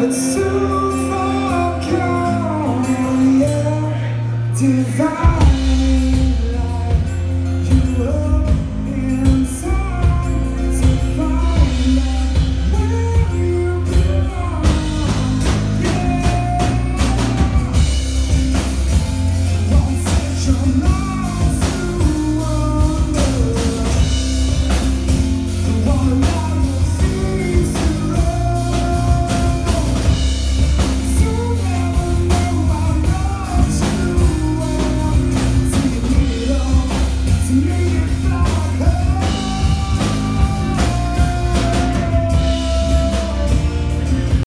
but too far gone, yeah, divine.